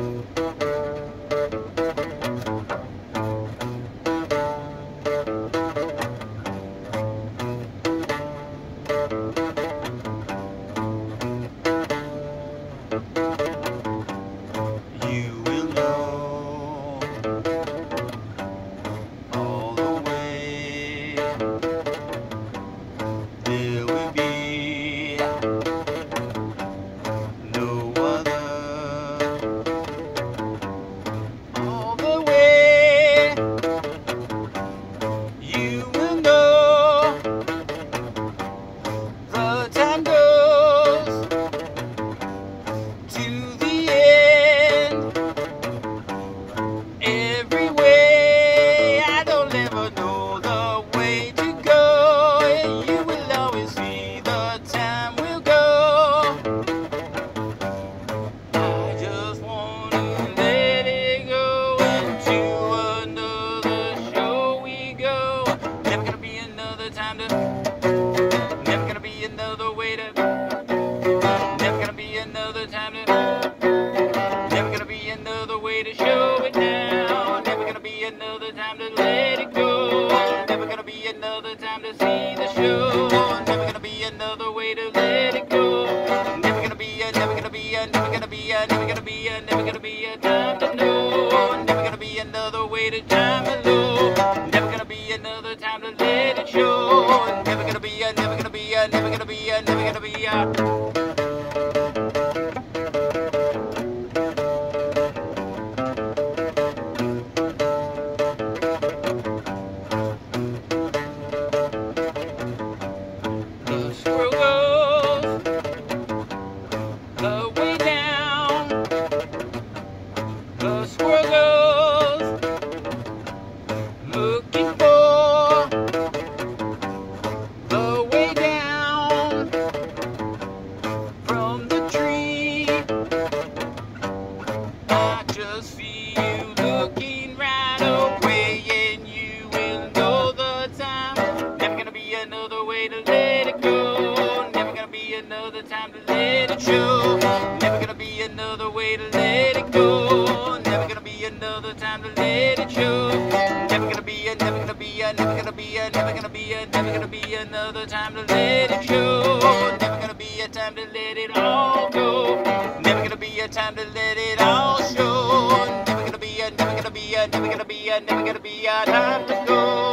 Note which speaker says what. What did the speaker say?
Speaker 1: You another way to time alone. Never gonna be another time to let it show. Never gonna be a, never gonna be a, never gonna be a, never gonna be a. Just see you looking right away, and you will know the time. Never gonna be another way to let it go. Never gonna be another time to let it show. Never gonna be another way to let it go. Never gonna be another time to let it show. Never gonna be a, never gonna be a, never gonna be a, never gonna be a, never gonna be another time to let it show. Never gonna be a time to let it all go. Never gonna be a time to let it all never gonna be a time to go.